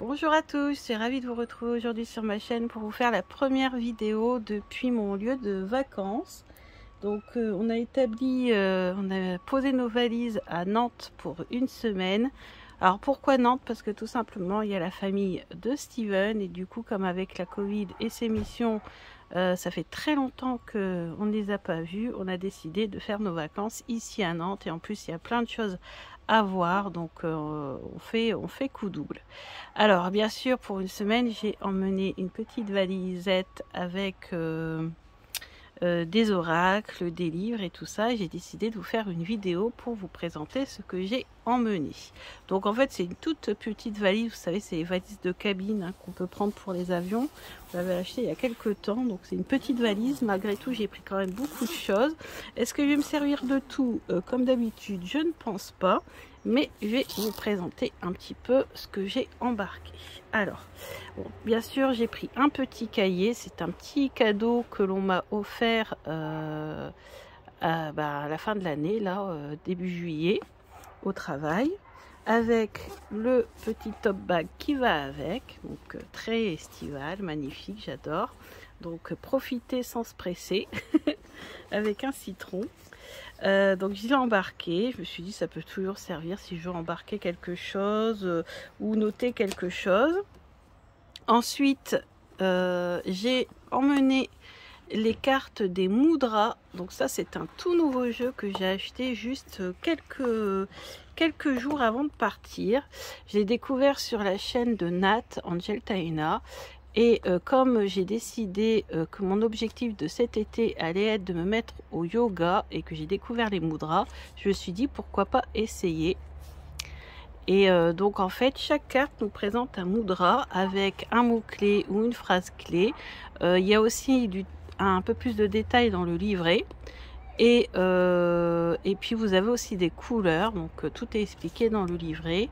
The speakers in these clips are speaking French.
Bonjour à tous, je suis ravie de vous retrouver aujourd'hui sur ma chaîne pour vous faire la première vidéo depuis mon lieu de vacances. Donc euh, on a établi, euh, on a posé nos valises à Nantes pour une semaine. Alors pourquoi Nantes? Parce que tout simplement il y a la famille de Steven et du coup comme avec la Covid et ses missions, euh, ça fait très longtemps qu'on ne les a pas vus. On a décidé de faire nos vacances ici à Nantes et en plus il y a plein de choses à voir. Donc euh, on, fait, on fait coup double. Alors bien sûr pour une semaine j'ai emmené une petite valisette avec euh, euh, des oracles, des livres et tout ça. J'ai décidé de vous faire une vidéo pour vous présenter ce que j'ai emmené. Donc en fait c'est une toute petite valise, vous savez c'est les valises de cabine hein, qu'on peut prendre pour les avions. Vous l'avez acheté il y a quelques temps, donc c'est une petite valise. Malgré tout j'ai pris quand même beaucoup de choses. Est-ce que je vais me servir de tout? Euh, Comme d'habitude je ne pense pas mais je vais vous présenter un petit peu ce que j'ai embarqué. Alors, bien sûr, j'ai pris un petit cahier. C'est un petit cadeau que l'on m'a offert euh, bah, à, la fin de l'année, là, euh, début juillet, au travail, avec le petit top bag qui va avec. Donc, euh, très estival, magnifique, j'adore. Donc, profitez sans se presser, avec un citron. Euh, donc je l'ai embarqué, je me suis dit ça peut toujours servir si je veux embarquer quelque chose euh, ou noter quelque chose. Ensuite, euh, j'ai emmené les cartes des Moudras. Donc ça c'est un tout nouveau jeu que j'ai acheté juste quelques, quelques jours avant de partir. J'ai découvert sur la chaîne de Nat, Angel Taina. Et euh, comme j'ai décidé euh, que mon objectif de cet été allait être de me mettre au yoga et que j'ai découvert les mudras, je me suis dit pourquoi pas essayer. Et euh, donc en fait, chaque carte nous présente un mudra avec un mot-clé ou une phrase clé. Il y a aussi un peu plus de détails dans le livret. Et, et puis vous avez aussi des couleurs, donc tout est expliqué dans le livret.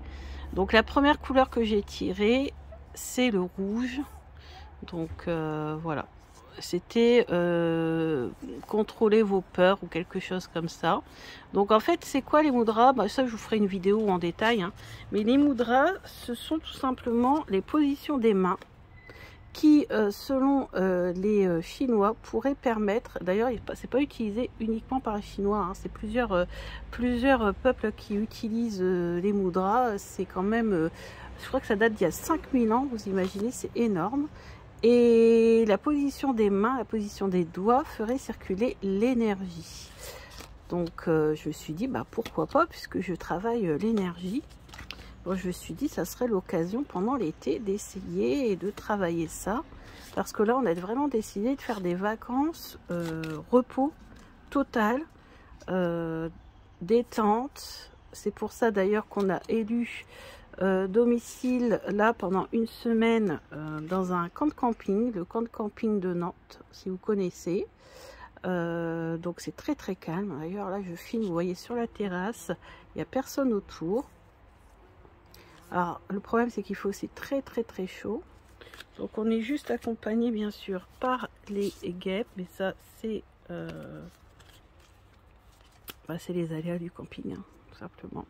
Donc la première couleur que j'ai tirée, c'est le rouge. Donc euh, voilà, c'était euh, contrôler vos peurs ou quelque chose comme ça. Donc en fait, c'est quoi les mudras? Bah, Ça, je vous ferai une vidéo en détail. Hein. Mais les mudras, ce sont tout simplement les positions des mains qui, euh, selon les Chinois, pourraient permettre, d'ailleurs, c'est pas utilisé uniquement par les Chinois, hein. c'est plusieurs, peuples qui utilisent les mudras, c'est quand même, je crois que ça date d'il y a 5000 ans, vous imaginez, c'est énorme. Et la position des mains, la position des doigts ferait circuler l'énergie. Donc euh, je me suis dit, bah, pourquoi pas, puisque je travaille euh, l'énergie. Je me suis dit, ça serait l'occasion pendant l'été d'essayer et de travailler ça. Parce que là, on a vraiment décidé de faire des vacances euh, repos total, détente. C'est pour ça d'ailleurs qu'on a élu euh, domicile là pendant une semaine euh, dans un camp de camping, le camp de camping de Nantes, si vous connaissez. Euh, donc c'est très très calme. D'ailleurs là je filme, vous voyez sur la terrasse, il n'y a personne autour. Alors le problème c'est qu'il faut aussi très très très chaud. Donc on est juste accompagné bien sûr par les guêpes, mais ça c'est bah, les aléas du camping, hein, tout simplement.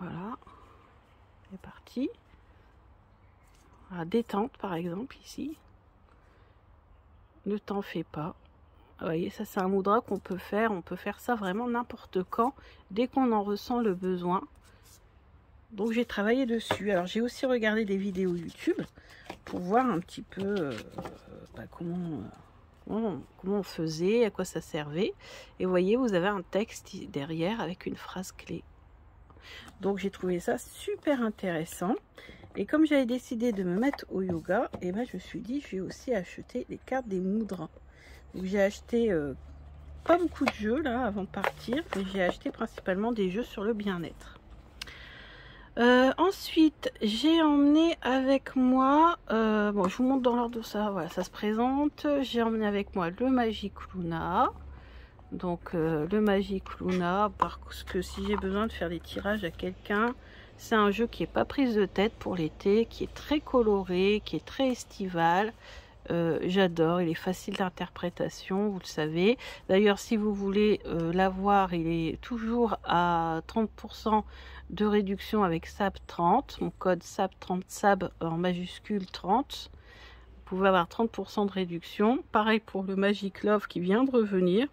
Voilà. C'est parti. La détente par exemple ici. Ne t'en fais pas. Vous voyez, ça c'est un moudra qu'on peut faire. On peut faire ça vraiment n'importe quand, dès qu'on en ressent le besoin. Donc j'ai travaillé dessus. Alors j'ai aussi regardé des vidéos YouTube pour voir un petit peu euh, bah, comment, comment, comment, on faisait, à quoi ça servait. Et vous voyez, vous avez un texte derrière avec une phrase clé. Donc j'ai trouvé ça super intéressant. Et comme j'avais décidé de me mettre au yoga, et eh ben je me suis dit je vais aussi acheter les cartes des moudras. Donc j'ai acheté euh, pas beaucoup de jeux là avant de partir, mais j'ai acheté principalement des jeux sur le bien-être. Euh, ensuite, j'ai emmené avec moi, euh, bon je vous montre dans l'ordre ça, voilà ça se présente. J'ai emmené avec moi le Magic Luna, donc euh, le Magic Luna, parce que si j'ai besoin de faire des tirages à quelqu'un, c'est un jeu qui est pas prise de tête pour l'été, qui est très coloré, qui est très estival. Euh, j'adore, il est facile d'interprétation, vous le savez. D'ailleurs, si vous voulez euh, l'avoir, il est toujours à 30% de réduction avec SAB 30. Mon code SAB 30 SAB en majuscule 30. Vous pouvez avoir 30% de réduction. Pareil pour le Magic Love qui vient de revenir.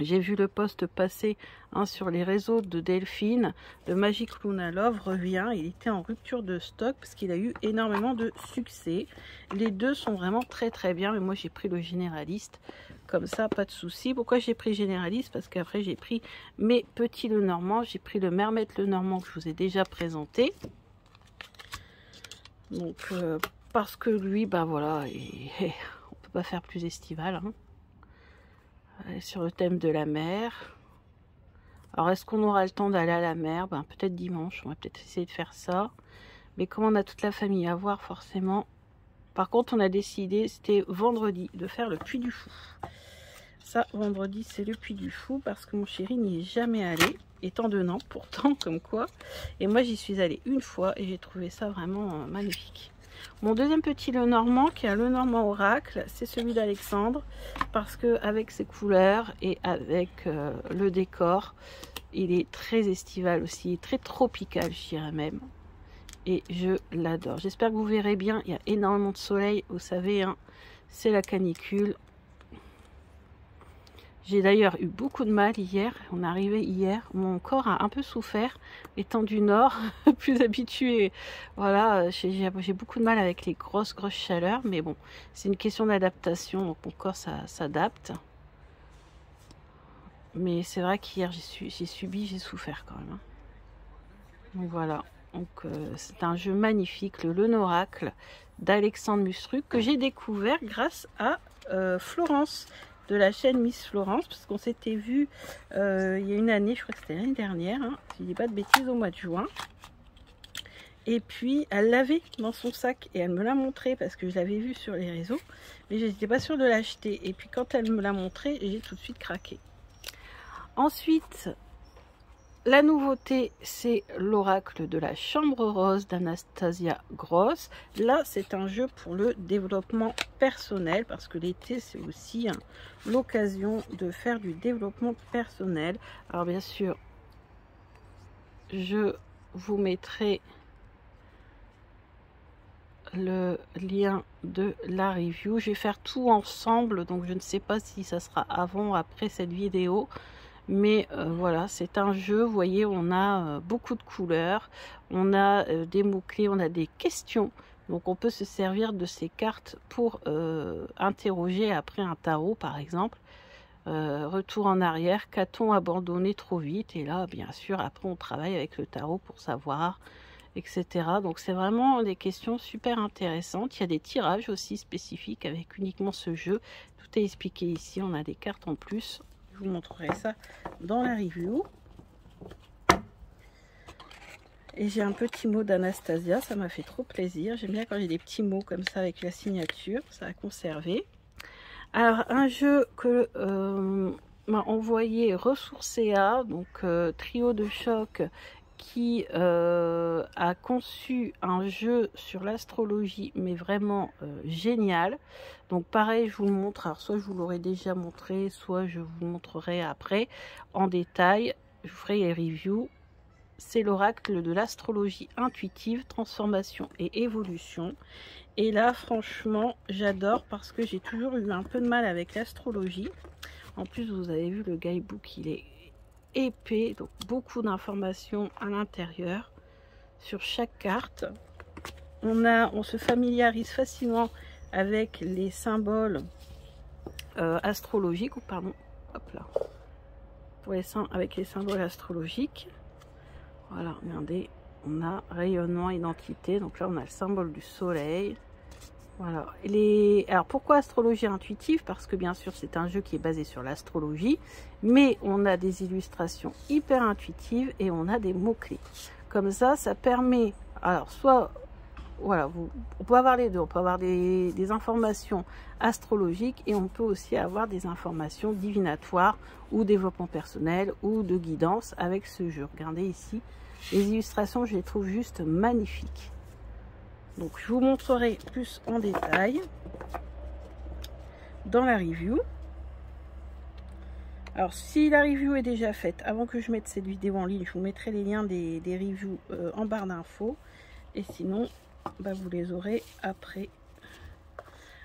J'ai vu le poste passer hein, sur les réseaux de Delphine. Le Magic Luna Love revient. Il était en rupture de stock parce qu'il a eu énormément de succès. Les deux sont vraiment très très bien. Mais moi j'ai pris le généraliste. Comme ça, pas de souci. Pourquoi j'ai pris généraliste? Parce qu'après j'ai pris mes petits le normand. J'ai pris le Mermet le normand que je vous ai déjà présenté. Donc euh, parce que lui, bah voilà, on peut pas faire plus estival. Hein sur le thème de la mer. Alors, est-ce qu'on aura le temps d'aller à la mer? Ben, Peut-être dimanche, on va peut-être essayer de faire ça. Mais comme on a toute la famille à voir, forcément... Par contre, on a décidé, c'était vendredi, de faire le Puy du Fou. Ça, vendredi, c'est le Puy du Fou, parce que mon chéri n'y est jamais allé, étant de pourtant, comme quoi. Et moi, j'y suis allée une fois, et j'ai trouvé ça vraiment euh, magnifique. Mon deuxième petit le normand, qui est le normand oracle, c'est celui d'Alexandre, parce que avec ses couleurs et avec euh, le décor, il est très estival aussi, très tropical, je dirais même. Et je l'adore. J'espère que vous verrez bien, il y a énormément de soleil, vous savez, hein, c'est la canicule. J'ai d'ailleurs eu beaucoup de mal hier. On est arrivé hier. Mon corps a un peu souffert, étant du nord, plus habitué. Voilà, j'ai beaucoup de mal avec les grosses, grosses chaleurs. Mais bon, c'est une question d'adaptation. Donc mon corps s'adapte. Mais c'est vrai qu'hier, j'ai subi, j'ai souffert quand même. Hein. Donc voilà. Donc euh, c'est un jeu magnifique, le Lenoracle d'Alexandre Musruc, que j'ai découvert grâce à euh, Florence la chaîne Miss Florence, parce qu'on s'était vu euh, il y a une année, je crois que c'était l'année dernière, hein, si je dis pas de bêtises, au mois de juin. Et puis, elle l'avait dans son sac et elle me l'a montré parce que je l'avais vu sur les réseaux. Mais je n'étais pas sûre de l'acheter. Et puis, quand elle me l'a montré, j'ai tout de suite craqué. Ensuite, la nouveauté, c'est l'oracle de la chambre rose d'Anastasia Gross. Là, c'est un jeu pour le développement personnel parce que l'été, c'est aussi l'occasion de faire du développement personnel. Alors, bien sûr, je vous mettrai le lien de la review. Je vais faire tout ensemble, donc je ne sais pas si ça sera avant ou après cette vidéo. Mais euh, voilà, c'est un jeu, vous voyez, on a euh, beaucoup de couleurs, on a euh, des mots-clés, on a des questions. Donc on peut se servir de ces cartes pour interroger après un tarot, par exemple. retour en arrière, qu'a-t-on abandonné trop vite? Et là, bien sûr, après on travaille avec le tarot pour savoir, etc. Donc c'est vraiment des questions super intéressantes. Il y a des tirages aussi spécifiques avec uniquement ce jeu. Tout est expliqué ici, on a des cartes en plus vous montrerai ça dans la review. Et j'ai un petit mot d'Anastasia, ça m'a fait trop plaisir. J'aime bien quand j'ai des petits mots comme ça avec la signature, ça a conservé. Alors, un jeu que euh, m'a envoyé Ressourcea, donc euh, trio de choc qui euh, a conçu un jeu sur l'astrologie, mais vraiment génial. Donc pareil, je vous le montre, alors soit je vous l'aurai déjà montré, soit je vous montrerai après en détail. Je vous ferai les reviews. C'est l'oracle de l'astrologie intuitive, transformation et évolution. Et là, franchement, j'adore parce que j'ai toujours eu un peu de mal avec l'astrologie. En plus, vous avez vu le guidebook, il est épais, donc beaucoup d'informations à l'intérieur sur chaque carte. On, se familiarise facilement avec les symboles euh, astrologiques, ou pardon, hop là, pour les, avec les symboles astrologiques. Voilà, regardez, on a rayonnement, identité, donc là on a le symbole du soleil, voilà. Les... Alors pourquoi astrologie intuitive? Parce que bien sûr c'est un jeu qui est basé sur l'astrologie, mais on a des illustrations hyper intuitives et on a des mots-clés. Comme ça, ça permet, alors soit, voilà, on peut avoir les deux, on peut avoir des, des informations astrologiques et on peut aussi avoir des informations divinatoires ou développement personnel ou de guidance avec ce jeu. Regardez ici, les illustrations, je les trouve juste magnifiques. Donc je vous montrerai plus en détail dans la review. Alors, si la review est déjà faite, avant que je mette cette vidéo en ligne, je vous mettrai les liens des, reviews euh, en barre d'infos. Et sinon, bah, vous les aurez après.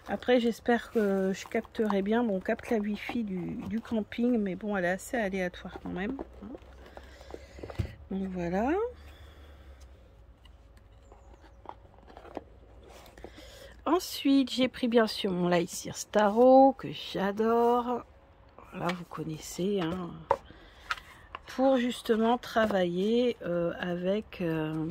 Après, j'espère que je capterai bien. Bon, on capte la wifi du, du camping, mais bon, elle est assez aléatoire quand même. Donc voilà. Ensuite, j'ai pris bien sûr mon Lightseer Starro que j'adore. Là, vous connaissez. Hein, pour justement travailler euh, avec euh,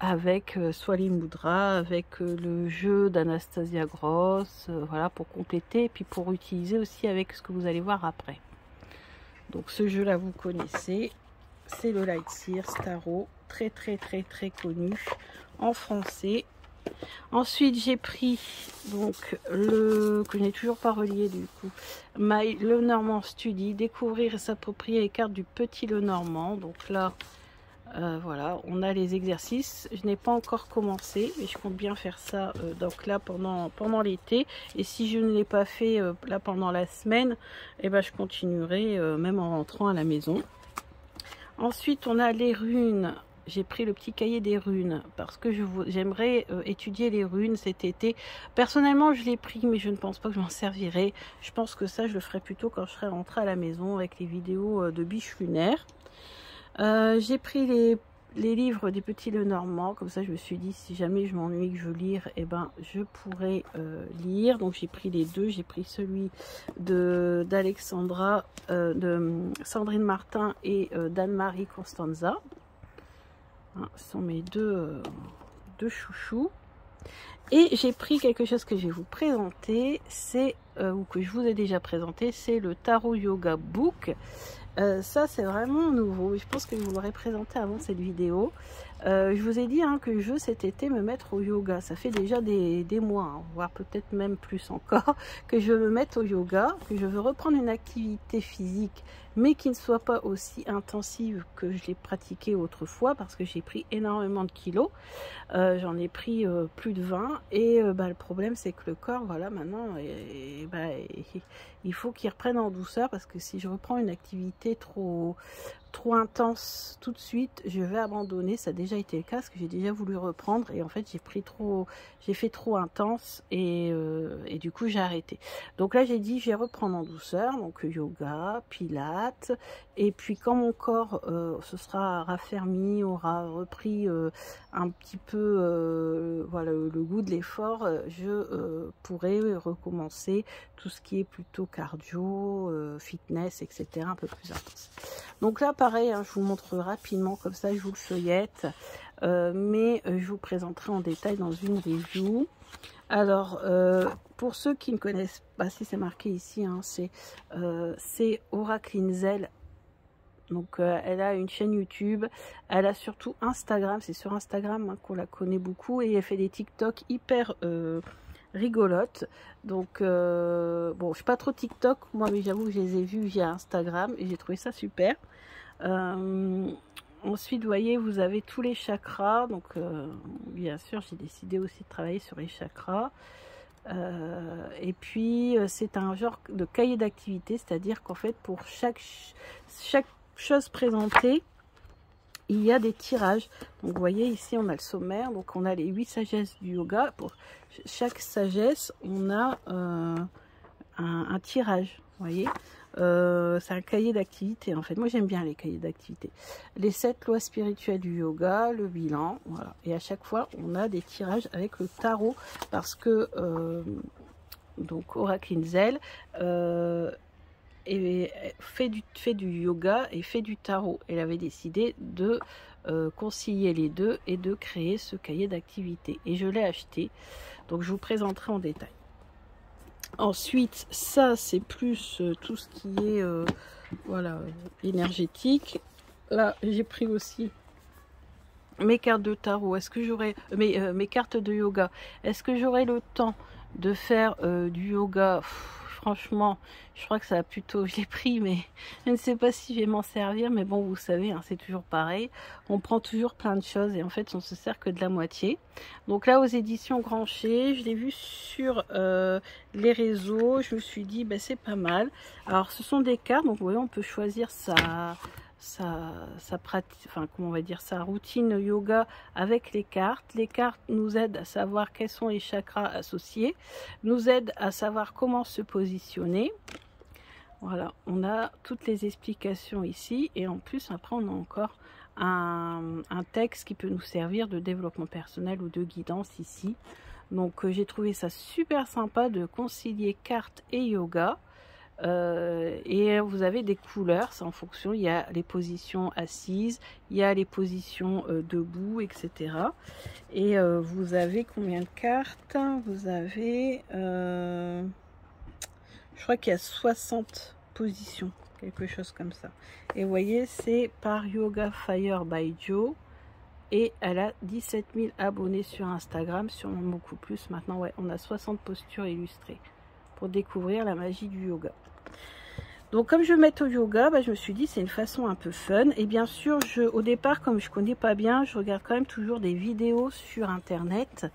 avec euh, Swali Moudra, avec le jeu d'Anastasia Gross, voilà, pour compléter, et puis pour utiliser aussi avec ce que vous allez voir après. Donc ce jeu-là, vous connaissez, c'est le Lightseer Starro, très très très très connu en français. Ensuite, j'ai pris donc le que je n'ai toujours pas relié du coup, My Le Normand Study, découvrir et s'approprier les cartes du petit Le Normand. Donc là, euh, voilà, on a les exercices. Je n'ai pas encore commencé, mais je compte bien faire ça euh, donc là pendant pendant l'été. Et si je ne l'ai pas fait euh, là pendant la semaine, et eh ben je continuerai même en rentrant à la maison. Ensuite, on a les runes j'ai pris le petit cahier des runes parce que j'aimerais étudier les runes cet été. Personnellement, je l'ai pris, mais je ne pense pas que je m'en servirai. Je pense que ça, je le ferai plutôt quand je serai rentrée à la maison avec les vidéos de biche lunaire. Euh, j'ai pris les, livres des petits Lenormand, comme ça je me suis dit si jamais je m'ennuie que je veux lire, eh ben je pourrais lire. Donc j'ai pris les deux, j'ai pris celui de d'Alexandra, de Sandrine Martin et d'Anne-Marie Constanza. Hein, ce sont mes deux, euh, chouchous. Et j'ai pris quelque chose que je vais vous présenter, c'est, euh, ou que je vous ai déjà présenté, c'est le Tarot Yoga Book. Euh, ça, c'est vraiment nouveau. Je pense que je vous l'aurais présenté avant cette vidéo. Euh, je vous ai dit hein, que je veux cet été me mettre au yoga. Ça fait déjà des, mois, hein, voire peut-être même plus encore, que je veux me mettre au yoga, que je veux reprendre une activité physique, mais qui ne soit pas aussi intensive que je l'ai pratiquée autrefois, parce que j'ai pris énormément de kilos. Euh, j'en ai pris plus de 20. Et bah, le problème, c'est que le corps, voilà, maintenant, bah, il faut qu'il reprenne en douceur, parce que si je reprends une activité trop trop intense tout de suite, je vais abandonner. Ça a déjà été le cas parce que j'ai déjà voulu reprendre et en fait j'ai pris trop, j'ai fait trop intense et, euh, du coup j'ai arrêté. Donc là j'ai dit je vais reprendre en douceur, donc yoga, pilates et puis quand mon corps euh, se sera raffermi, aura repris euh, un petit peu voilà le goût de l'effort, je pourrai recommencer tout ce qui est plutôt cardio, fitness, etc. un peu plus intense. Donc là pareil, hein, je vous montre rapidement, comme ça je vous le feuillette. Euh, mais euh, je vous présenterai en détail dans une review. Alors, euh, pour ceux qui ne connaissent pas, si c'est marqué ici, hein, c'est Aura Clinzel. Donc, elle a une chaîne YouTube. Elle a surtout Instagram. C'est sur Instagram hein, qu'on la connaît beaucoup. Et elle fait des TikTok hyper rigolotes. Donc, bon, je suis pas trop TikTok, moi, mais j'avoue que je les ai vus via Instagram. Et j'ai trouvé ça super. Euh, ensuite, vous voyez, vous avez tous les chakras. Donc, euh, bien sûr, j'ai décidé aussi de travailler sur les chakras. Euh, et puis, c'est un genre de cahier d'activité, c'est-à-dire qu'en fait, pour chaque, chose présentée, il y a des tirages. Donc, vous voyez, ici, on a le sommaire. Donc, on a les huit sagesses du yoga. Pour chaque sagesse, on a un, un, tirage. Vous voyez euh, c'est un cahier d'activité en fait. Moi j'aime bien les cahiers d'activité. Les sept lois spirituelles du yoga, le bilan. Et à chaque fois on a des tirages avec le tarot parce que euh, donc Oracle Inzel euh, fait, du, fait du yoga et fait du tarot. Elle avait décidé de concilier les deux et de créer ce cahier d'activité. Et je l'ai acheté. Donc je vous présenterai en détail. Ensuite, ça, c'est plus euh, tout ce qui est euh, voilà, énergétique. Là, j'ai pris aussi mes cartes de tarot. Est-ce que j'aurai mes, euh, mes cartes de yoga? Est-ce que j'aurai le temps de faire du yoga? Franchement, je crois que ça a plutôt, je l'ai pris, mais je ne sais pas si je vais m'en servir. Mais bon, vous savez, hein, c'est toujours pareil. On prend toujours plein de choses et en fait, on se sert que de la moitié. Donc là, aux éditions Grancher, je l'ai vu sur euh, les réseaux. Je me suis dit, bah, c'est pas mal. Alors, ce sont des cartes. Donc, vous voyez, on peut choisir sa sa, pratique, enfin comment on va dire, sa routine yoga avec les cartes. Les cartes nous aident à savoir quels sont les chakras associés, nous aident à savoir comment se positionner. Voilà, on a toutes les explications ici et en plus après on a encore un, texte qui peut nous servir de développement personnel ou de guidance ici. Donc euh, j'ai trouvé ça super sympa de concilier cartes et yoga. Euh, et vous avez des couleurs, c'est en fonction, il y a les positions assises, il y a les positions euh, debout, etc. Et euh, vous avez combien de cartes? Vous avez, je crois qu'il y a 60 positions, quelque chose comme ça. Et vous voyez, c'est par Yoga Fire by Joe. Et elle a 17 000 abonnés sur Instagram, sûrement beaucoup plus. Maintenant, ouais, on a 60 postures illustrées pour découvrir la magie du yoga. Donc comme je vais mettre au yoga, bah, je me suis dit c'est une façon un peu fun. Et bien sûr, je, au départ, comme je connais pas bien, je regarde quand même toujours des vidéos sur internet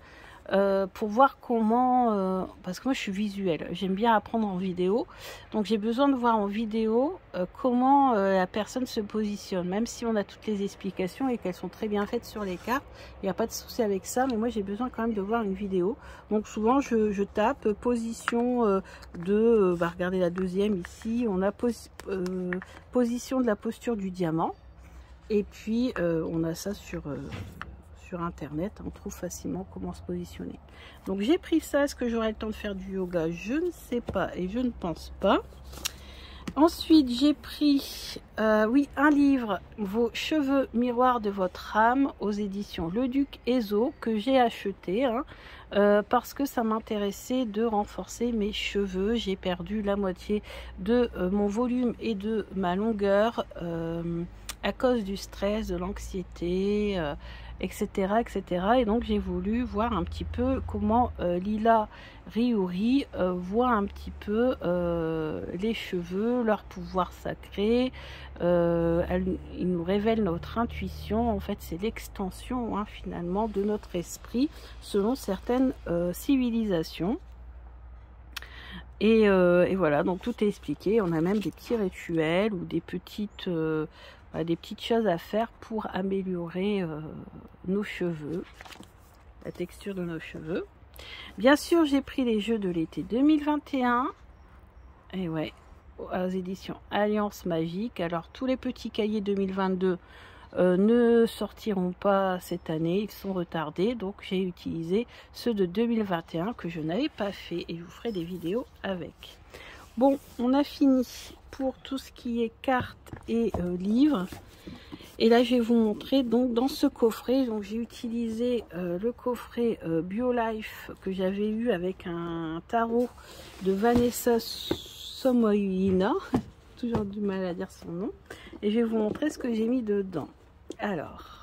euh, pour voir comment, euh, parce que moi je suis visuelle, j'aime bien apprendre en vidéo, donc j'ai besoin de voir en vidéo euh, comment la personne se positionne, même si on a toutes les explications et qu'elles sont très bien faites sur les cartes, il n'y a pas de souci avec ça, mais moi j'ai besoin quand même de voir une vidéo, donc souvent je, tape position de, bah, regardez la deuxième ici, on a position de la posture du diamant, et puis on a ça sur internet, on trouve facilement comment se positionner. Donc j'ai pris ça, est-ce que j'aurai le temps de faire du yoga? Je ne sais pas et je ne pense pas. Ensuite, j'ai pris, euh, oui, un livre, Vos cheveux miroirs de votre âme, aux éditions Le Duc Ezo, que j'ai acheté, hein, euh, parce que ça m'intéressait de renforcer mes cheveux. J'ai perdu la moitié de euh, mon volume et de ma longueur à cause du stress, de l'anxiété, etc., etc. Et donc j'ai voulu voir un petit peu comment euh, Lila Riouri euh, voit un petit peu euh, les cheveux, leur pouvoir sacré. Elle, il nous révèle notre intuition. En fait, c'est l'extension hein, finalement de notre esprit selon certaines civilisations. Et, et, voilà, donc tout est expliqué. On a même des petits rituels ou des petites des petites choses à faire pour améliorer euh, nos cheveux, la texture de nos cheveux. Bien sûr, j'ai pris les jeux de l'été 2021. Et ouais, aux éditions Alliance Magique. Alors, tous les petits cahiers 2022 euh, ne sortiront pas cette année, ils sont retardés. Donc, j'ai utilisé ceux de 2021 que je n'avais pas fait et je vous ferai des vidéos avec. Bon, on a fini pour tout ce qui est cartes et euh, livres. Et là, je vais vous montrer donc dans ce coffret. Donc, j'ai utilisé euh, le coffret BioLife que j'avais eu avec un tarot de Vanessa Somoyina. Toujours du mal à dire son nom. Et je vais vous montrer ce que j'ai mis dedans. Alors,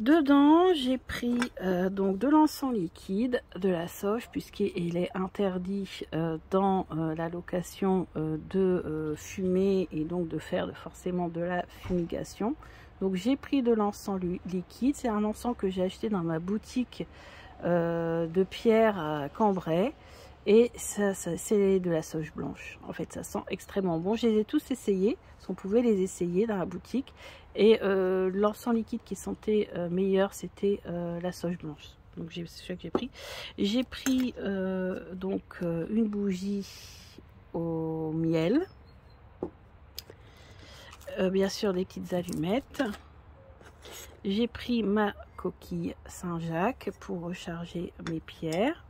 Dedans, j'ai pris euh, donc de l'encens liquide, de la sauge, puisqu'il est interdit euh, dans euh, la location de fumer et donc de faire forcément de la fumigation. Donc j'ai pris de l'encens liquide, c'est un encens que j'ai acheté dans ma boutique de pierre Cambrai. Et ça, c'est de la sauge blanche. En fait, ça sent extrêmement bon. Je les ai tous essayés. On pouvait les essayer dans la boutique. Et euh, l'encens liquide qui sentait euh, meilleur, c'était euh, la sauge blanche. Donc c'est celui que j'ai pris. J'ai pris donc une bougie au miel. bien sûr des petites allumettes. J'ai pris ma coquille Saint-Jacques pour recharger mes pierres.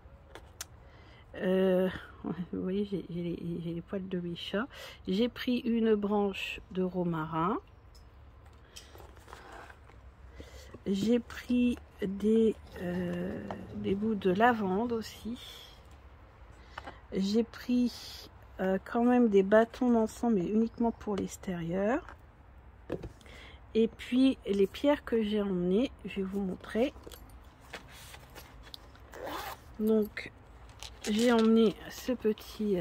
Euh, vous voyez, j'ai les, poils de mes chats. J'ai pris une branche de romarin. J'ai pris des, euh, des bouts de lavande aussi. J'ai pris euh, quand même des bâtons d'encens, mais uniquement pour l'extérieur. Et puis les pierres que j'ai emmenées, je vais vous montrer. Donc j'ai emmené ce petit,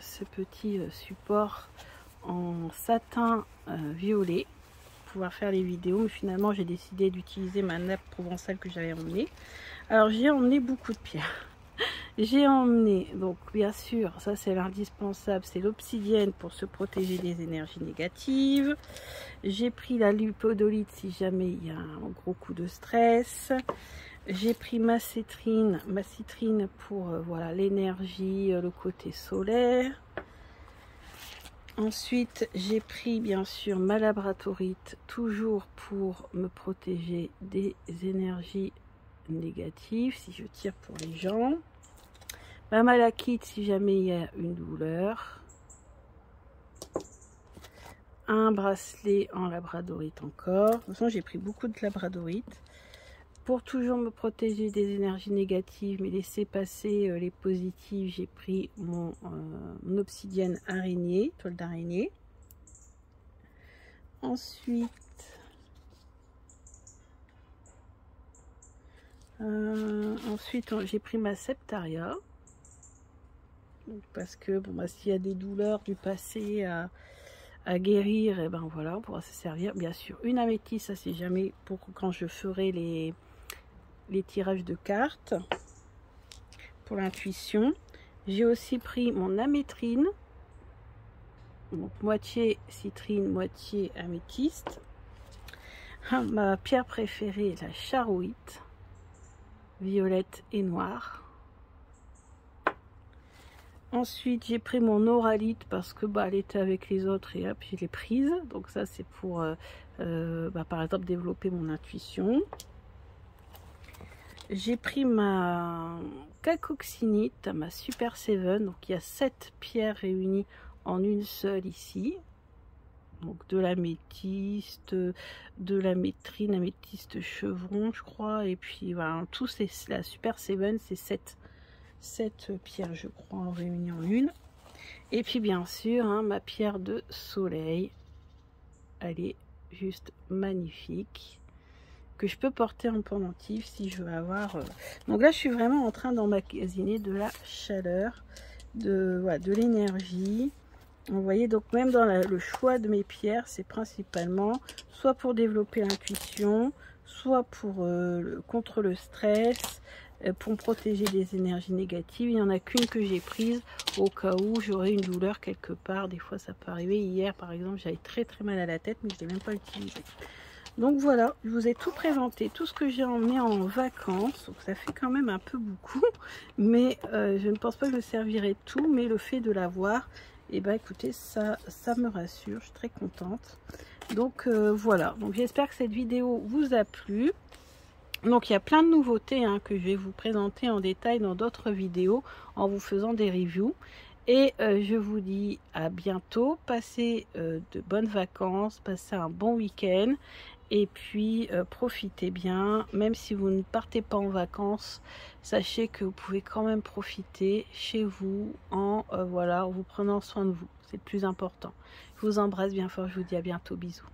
ce petit support en satin violet pour pouvoir faire les vidéos. Mais finalement, j'ai décidé d'utiliser ma nappe provençale que j'avais emmenée. Alors, j'ai emmené beaucoup de pierres. J'ai emmené, donc bien sûr, ça c'est l'indispensable, c'est l'obsidienne pour se protéger des énergies négatives. J'ai pris la lupodolite si jamais il y a un gros coup de stress. J'ai pris ma citrine, ma citrine pour euh, voilà l'énergie, euh, le côté solaire. Ensuite, j'ai pris bien sûr ma labratorite, toujours pour me protéger des énergies négatives, si je tire pour les gens. Ma malachite, si jamais il y a une douleur. Un bracelet en labradorite encore. De toute façon, j'ai pris beaucoup de labradorite pour toujours me protéger des énergies négatives, mais laisser passer euh, les positives, j'ai pris mon, euh, obsidienne araignée, toile d'araignée. Ensuite, euh, ensuite j'ai pris ma septaria. Parce que bon, bah, s'il y a des douleurs du passé à, à guérir, et eh ben voilà, on pourra se servir. Bien sûr, une améthyste, ça c'est jamais pour quand je ferai les, les tirages de cartes pour l'intuition. J'ai aussi pris mon amétrine, moitié citrine, moitié améthyste. Ah, ma pierre préférée, la charouite, violette et noire. Ensuite, j'ai pris mon oralite parce que bah, elle était avec les autres et puis je l'ai prise. Donc ça, c'est pour, euh, euh, bah, par exemple, développer mon intuition. J'ai pris ma cacoxinite, ma Super Seven. Donc il y a sept pierres réunies en une seule ici. Donc de l'améthyste, de la métrine, améthyste chevron, je crois. Et puis voilà, tout c'est la Super Seven, c'est sept, sept pierres, je crois, en réunion en une. Et puis bien sûr, hein, ma pierre de soleil. Elle est juste magnifique que je peux porter en pendentif si je veux avoir... Euh, donc là, je suis vraiment en train d'emmagasiner de la chaleur, de, de l'énergie. Vous voyez, donc même dans le choix de mes pierres, c'est principalement soit pour développer l'intuition, soit pour euh, contre le stress, euh, pour me protéger des énergies négatives. Il n'y en a qu'une que j'ai prise au cas où j'aurais une douleur quelque part. Des fois, ça peut arriver. Hier, par exemple, j'avais très très mal à la tête, mais je ne l'ai même pas utilisée. Donc voilà, je vous ai tout présenté, tout ce que j'ai emmené en vacances. Donc ça fait quand même un peu beaucoup, mais euh, je ne pense pas que je servirai tout. Mais le fait de l'avoir, et eh ben écoutez, ça, ça me rassure, je suis très contente. Donc euh, voilà, j'espère que cette vidéo vous a plu. Donc il y a plein de nouveautés hein, que je vais vous présenter en détail dans d'autres vidéos en vous faisant des reviews. Et euh, je vous dis à bientôt, passez de bonnes vacances, passez un bon week-end et puis euh, profitez bien, même si vous ne partez pas en vacances, sachez que vous pouvez quand même profiter chez vous en euh, voilà, en vous prenant soin de vous. C'est le plus important. Je vous embrasse bien fort, je vous dis à bientôt, bisous.